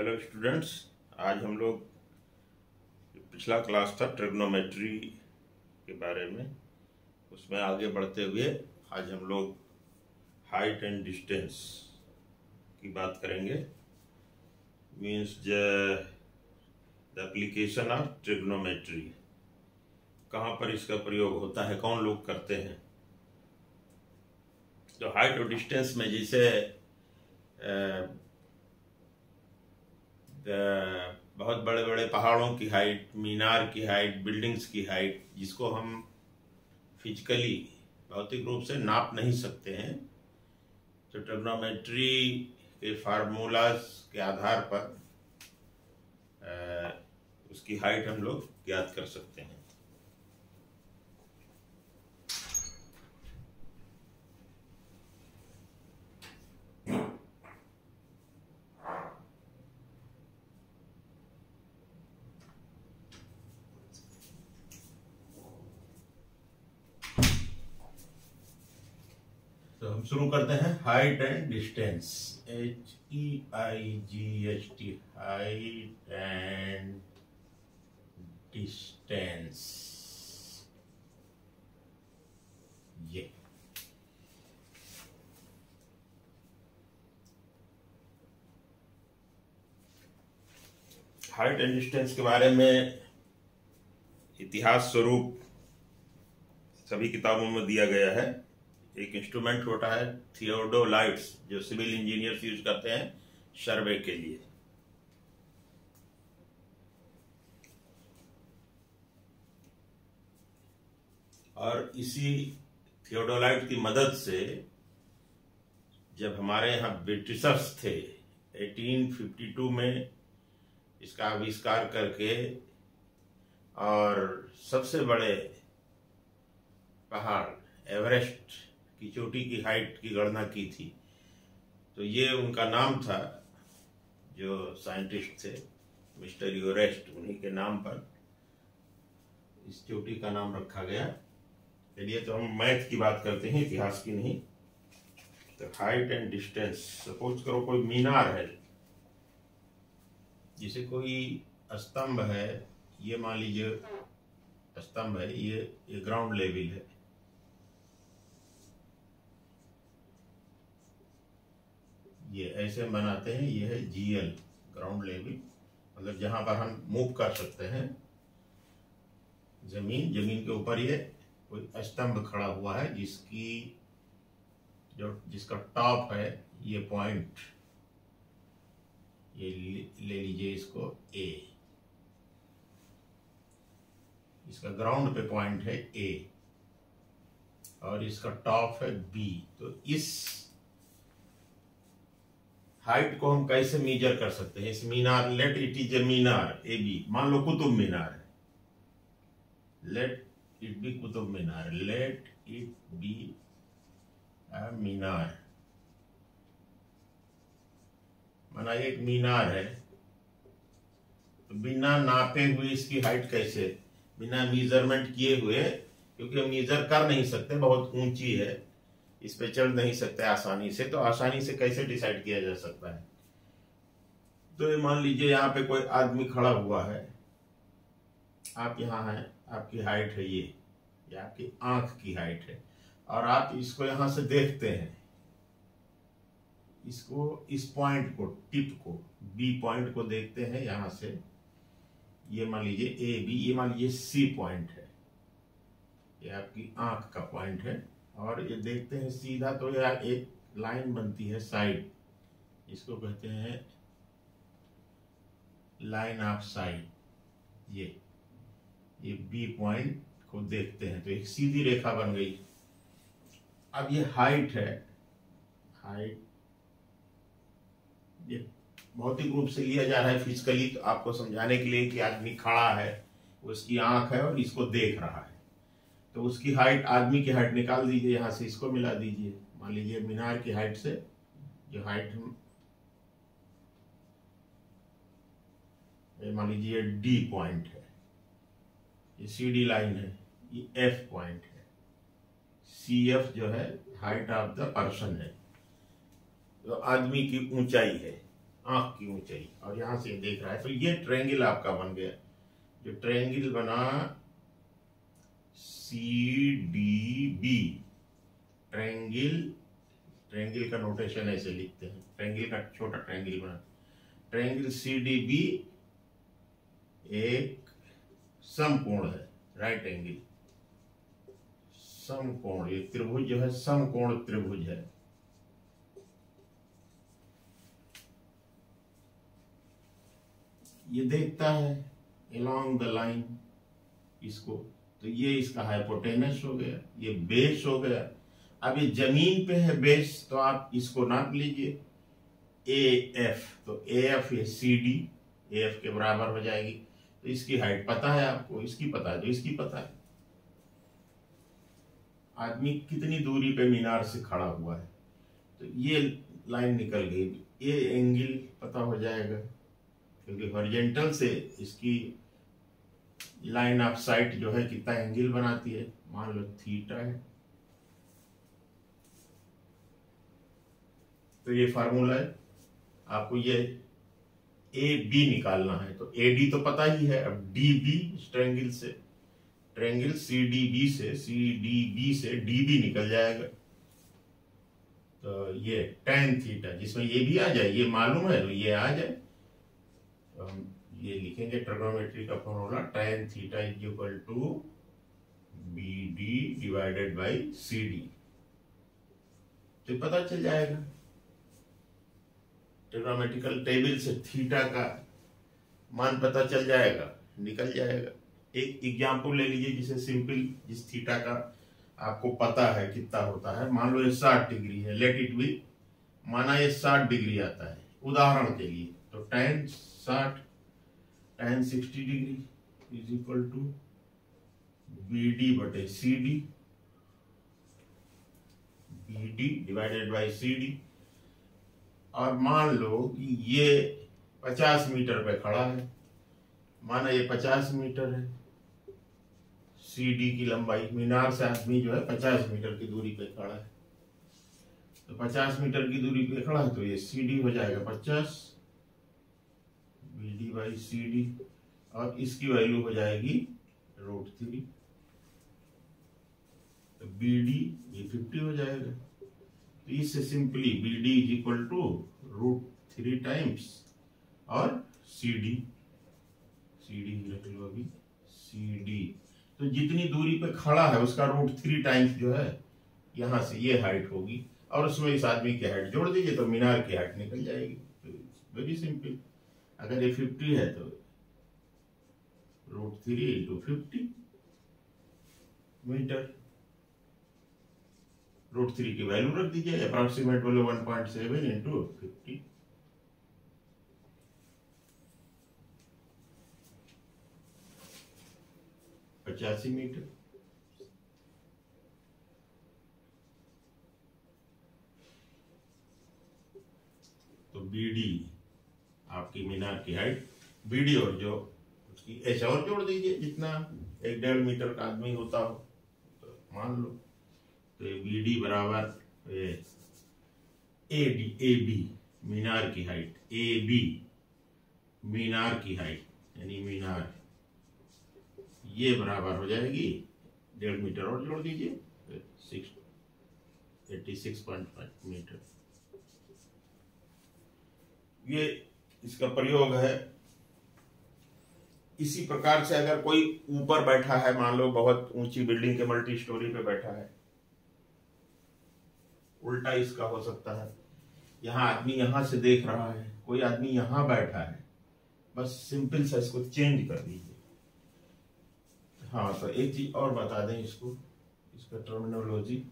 Hello students आज हम लोग पिछला क्लास था ट्रिग्नोमेट्री के बारे में। उसमें आगे बढ़ते हुए आज हम लोग हाइट एंड डिस्टेंस की बात करेंगे। Means the application of trigonometry कहाँ पर इसका प्रयोग होता है? कौन लोग करते हैं? तो हाइट और डिस्टेंस में जैसे बहुत बड़े बड़े पहाड़ों की हाइट मीनार की हाइट बिल्डिंग्स की हाइट जिसको हम फिजिकली भौतिक रूप से नाप नहीं सकते हैं तो ट्रिग्नोमेट्री के फार्मूलाज के आधार पर उसकी हाइट हम लोग ज्ञात कर सकते हैं हम शुरू करते हैं। Height and distance H E I G H T height and distance ये हाइट एंड डिस्टेंस के बारे में इतिहास स्वरूप सभी किताबों में दिया गया है। एक इंस्ट्रूमेंट होता है थियोडोलाइट्स जो सिविल इंजीनियर्स यूज़ करते हैं सर्वे के लिए। और इसी थियोडोलाइट की मदद से जब हमारे यहाँ ब्रिटिशर्स थे 1852 में इसका आविष्कार करके और सबसे बड़े पहाड़, एवरेस्ट की चोटी की हाइट की गणना की थी। तो ये उनका नाम था, जो साइंटिस्ट थे, मिस्टर यूरेस्ट, उन्हीं के नाम पर इस चोटी का नाम रखा गया। चलिए तो हम मैथ की बात करते हैं, इतिहास की नहीं। तो हाइट एंड डिस्टेंस सपोज़ करो कोई मीनार है, जैसे कोई स्तंभ है, ये मान लीजिए स्तंभ है, ये ये ग्राउंड लेवल है। ये ऐसे बनाते हैं, ये है जीएल ग्राउंड लेवल मतलब जहाँ पर हम मूव कर सकते हैं। ज़मीन ज़मीन के ऊपर ये कोई स्तंभ खड़ा हुआ है, जिसकी जो, जिसका टॉप है, ये पॉइंट ये ले लीजिए इसको ए इसका ग्राउंड पे पॉइंट है ए और इसका टॉप है बी तो इस हाइट को हम कैसे मेजर कर सकते हैं? इस मीनार let it is a minar A B मान लो कुतुब मीनार है। Let it be Qutub Minar. Let it be minar. माना एक मीनार है तो बिना नापे हुए इसकी हाइट कैसे? बिना मेज़रमेंट किए हुए, क्योंकि हम मेजर कर नहीं सकते, बहुत ऊँची है। इस पे चल नहीं सकते आसानी से तो आसानी से कैसे डिसाइड किया जा सकता है? तो ये मान लीजिए यहाँ पे कोई आदमी खड़ा हुआ है। आप यहाँ हैं, आपकी हाइट है ये ये आपकी आँख की हाइट है, और आप इसको यहाँ से देखते हैं। इसको, इस पॉइंट को टिप को बी पॉइंट को देखते हैं यहाँ से। ये मान लीजिए ए बी ये मान लीजिए सी पॉइंट है। ये आपकी आँख का पॉइंट है। और ये देखते हैं सीधा तो यह एक लाइन बनती है साइड। इसको कहते हैं लाइन ऑफ़ साइड। ये ये बी पॉइंट को देखते हैं तो एक सीधी रेखा बन गई। अब ये हाइट है, हाइट, ये भौतिक रूप से लिया जा रहा है फिजिकली तो आपको समझाने के लिए कि आदमी खड़ा है उसकी आँख है और इसको देख रहा है। तो उसकी हाइट आदमी की हाइट निकाल दीजिए, यहाँ से इसको मिला दीजिए। मान लीजिए मीनार की हाइट से जो हाइट मान लीजिए डी पॉइंट है। ये सी डी लाइन है, ये एफ़ पॉइंट है। सी एफ़ जो है हाइट ऑफ़ द पर्सन है। तो आदमी की ऊंचाई है, आँख की ऊंचाई। और यहाँ से देख रहा है तो ये ट्रेंगल आपका बन गया। जो ट्रेंगल बना C D B triangle triangle का नोटेशन ऐसे लिखते हैं। ट्रेंगल का छोटा ट्रेंगल बना। ट्रेंगल सी डी बी एक समकोण है राइट एंगल समकोण, ये त्रिभुज जो है, समकोण त्रिभुज है। ये देखता है, along द लाइन इसको तो ये इसका हाइपोटेनस हो गया, ये बेस हो गया। अब ये ज़मीन पे है बेस तो आप इसको नाप लीजिए। ए एफ़ तो ए एफ़ ये सी डी ए एफ़ के बराबर हो जाएगी। तो इसकी हाइट पता है आपको? इसकी पता है तो इसकी पता है। आदमी कितनी दूरी पे मीनार से खड़ा हुआ है? तो ये लाइन निकल गई। ये एंगल पता हो जाएगा, क्योंकि हॉरिजेंटल से इसकी लाइन ऑफ़ साइट जो है कितना एंगल बनाती है? मान लो थीटा है। तो ये फार्मूला है। आपको ये ए बी निकालना है। तो ए डी तो पता ही है। अब डी बी ट्रेंगल से ट्रेंगल सी डी बी से, सी डी बी से डी बी निकल जाएगा। तो ये टेन थीटा जिसमें ये भी आ जाए, ये मालूम है तो ये आ जाए। तो हम ये लिखेंगे ट्रिग्नोमेट्री का formula tan theta is equal to B D divided by C D तो पता चल जाएगा। ट्रिग्नोमेट्रिकल टेबल से थीटा का मान पता चल जाएगा, निकल जाएगा। एक एग्ज़ाम्पल ले लीजिए जिसे सिंपल जिस थीटा का आपको पता है कितना होता है। मान लो ये साठ डिग्री है लेट इट बी माना ये साठ डिग्री आता है। उदाहरण के लिए तो टेन साठ tan sixty degree is equal to B D बटे C D B D divided by C D और मान लो कि ये पचास मीटर पे खड़ा है। माना ये पचास मीटर है। सी डी की लंबाई, मीनार से आदमी जो है पचास मीटर की दूरी पे खड़ा है। तो पचास मीटर की दूरी पे खड़ा है तो ये सी डी हो जाएगा पचास। B D by C D और इसकी वैल्यू हो जाएगी रूट थ्री तो बी डी ये फिफ्टी हो जाएगा। तो इससे simply B D is equal to root three times और सी डी सी डी रख लो अभी सी डी तो जितनी दूरी पे खड़ा है, उसका रूट थ्री टाइम्स जो है, यहाँ से ये हाइट होगी, और उसमें इस आदमी की हाइट जोड़ दीजिए तो मीनार की हाइट निकल जाएगी। वेरी तो सिंपल अगर ये फिफ्टी है तो root three into fifty metre root three की वैल्यू रख दीजिए approximate value one point seven into fifty पचासी मीटर तो बीडी आपकी मीनार की हाइट बीडी और जो उसकी एच और जोड़ दीजिए, जितना एक डेढ़ मीटर का आदमी होता हो तो मान लो। तो ये बी डी बराबर ए डी ए बी मीनार की हाइट ए बी मीनार की हाइट यानी मीनार। ये बराबर हो जाएगी, डेढ़ मीटर और जोड़ दीजिए six eighty six point five metre. ये इसका प्रयोग है। इसी प्रकार से अगर कोई ऊपर बैठा है, मान लो बहुत ऊँची बिल्डिंग के मल्टी स्टोरी पे बैठा है, उल्टा इसका हो सकता है। यहाँ आदमी यहाँ से देख रहा है, कोई आदमी यहाँ बैठा है, बस सिंपल सा इसको चेंज कर दीजिए। हाँ तो एक चीज़ और बता दें इसको, इसका टर्मिनोलॉजी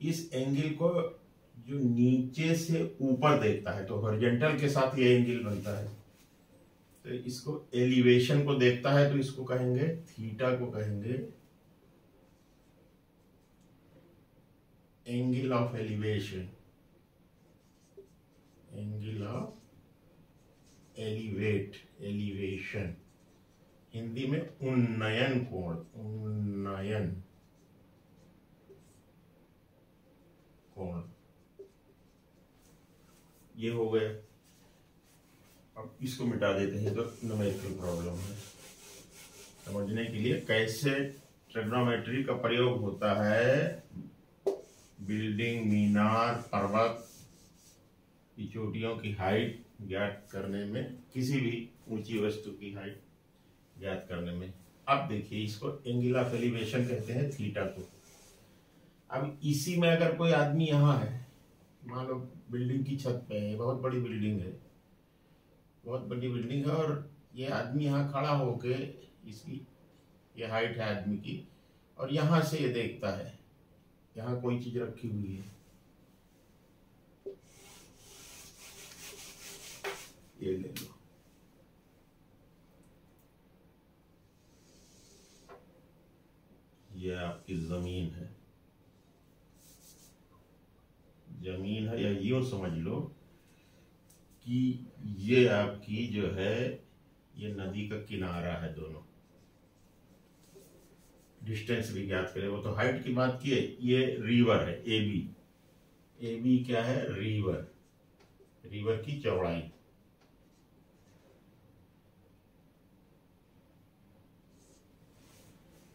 इस एंगल को जो नीचे से ऊपर देखता है तो हॉरिजेंटल के साथ ये एंगल बनता है। तो इसको एलिवेशन को देखता है तो इसको कहेंगे थीटा को कहेंगे angle of elevation angle of elevate elevation Hindi में उन्नयन कोण उन्नयन कोण। ये हो गया। अब इसको मिटा देते हैं तो न्यूमेरिकल प्रॉब्लम है। समझने के लिए कैसे ट्रिग्नोमेट्री का प्रयोग होता है? बिल्डिंग मीनार पर्वत की चोटियों की हाइट ज्ञात करने में, किसी भी ऊँची वस्तु की हाइट ज्ञात करने में। अब देखिए, इसको एंगल ऑफ़ एलिवेशन कहते हैं थीटा को। अब इसी में अगर कोई आदमी यहाँ है, मान लो बिल्डिंग की छत पे है, बहुत बड़ी बिल्डिंग है। बहुत बड़ी बिल्डिंग है और ये आदमी यहाँ खड़ा होके इसकी, ये हाइट है आदमी की, और यहाँ से ये देखता है। यहाँ कोई चीज़ रखी हुई है। ये ले लो। ये आपकी ज़मीन है। ज़मीन है, या यूँ समझ लो कि ये आपकी जो है, ये नदी का किनारा है दोनों। डिस्टेंस भी ज्ञात करें, वो तो हाइट की बात की है, ये रिवर है ए बी ए बी क्या है? रिवर रिवर की चौड़ाई।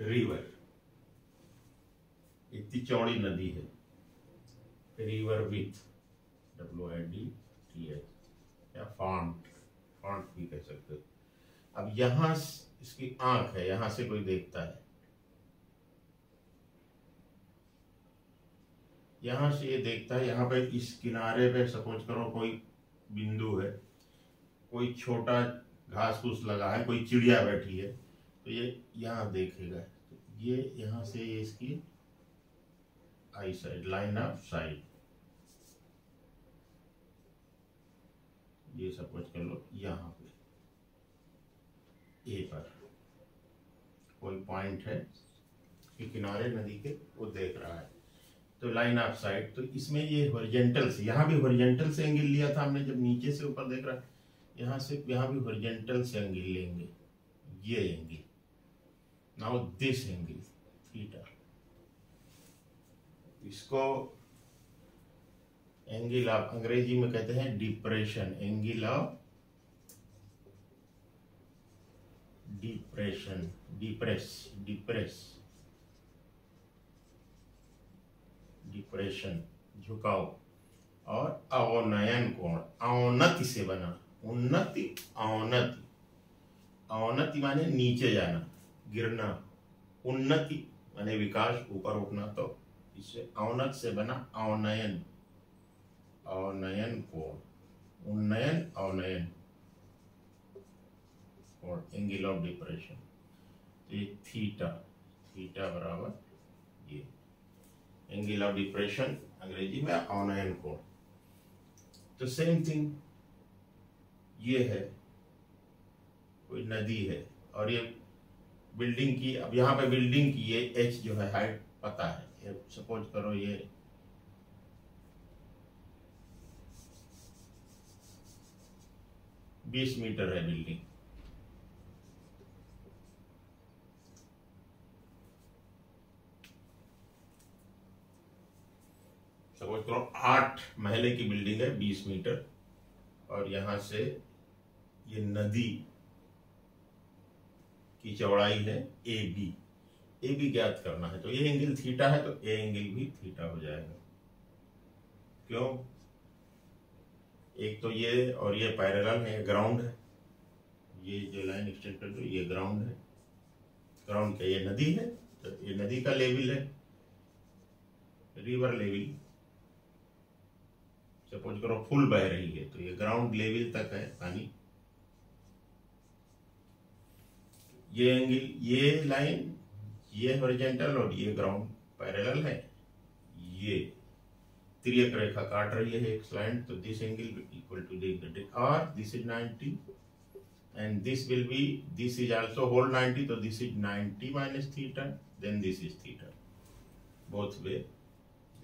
रिवर इतनी चौड़ी नदी है। River with W I D T H या फॉन्ट फॉन्ट भी कह सकते हो। अब यहाँ इसकी आँख है, यहाँ से कोई देखता है। यहाँ से ये देखता है, यहाँ पे इस किनारे पे सपोज़ करो कोई बिंदु है, कोई छोटा घास फूस लगा है, कोई चिड़िया बैठी है तो ये यहाँ देखेगा। तो ये यहाँ से ये इसकी eyesight line of sight ये सपोज़ कर लो, यहाँ पे। ए पर। कोई पॉइंट है कि किनारे नदी के, वो देख रहा है। तो लाइन ऑफ़ साइड तो इसमें ये हॉरिजेंटल से, यहाँ भी हॉरिजेंटल से एंगल लिया था हमने, जब नीचे से ऊपर देख रहा है। यहाँ से, यहाँ भी हॉरिजेंटल से एंगल लेंगे। ये angle now this angle theta इसको एंगल ऑफ़, अंग्रेज़ी में कहते हैं depression, angle of depression, depress depress, depression, झुकाव और अवनयन कोण, अवनति से बना, उन्नति, अवनति अवनति माने नीचे जाना, गिरना, उन्नति माने विकास, ऊपर उठना तो इससे औनक से बना अवनयन। अवनयन कोण उन्नयन, अवनयन। कोण एंगल ऑफ़ डिप्रेशन तो ये थीटा थीटा बराबर ये। एंगल ऑफ़ डिप्रेशन अंग्रेज़ी में ऑनयन कोण तो सेम थिंग ये है, कोई नदी है। और ये बिल्डिंग की, अब यहाँ पे बिल्डिंग की ये एच जो है हाइट पता है। सपोज़ करो ये। बीस मीटर है बिल्डिंग सपोज़ करो, आठ महले की बिल्डिंग है, बीस मीटर। और यहाँ से ये नदी की चौड़ाई है ए बी ए बी ज्ञात करना है। तो ये एंगल थीटा है तो ए एंगल भी थीटा हो जाएगा। क्यों? एक तो ये और ये पैरेलल है ग्राउंड है। ये जो लाइन एक्सटेंड कर दो, ये ग्राउंड है। ग्राउंड क्या? ये नदी है तो ये नदी का लेवल है। रिवर लेवल सपोज़ करो फुल बह रही है तो ये ग्राउंड लेवल तक है, पानी। ये एंगल ये लाइन ये हॉरिजेंटल और ये ग्राउंड पैरेलल है। ये त्रियक रेखा काट रही है एक स्लैंड तो this angle equal to this or this is 90 and this will be this is also whole 90 तो this is 90 minus theta then this is theta both way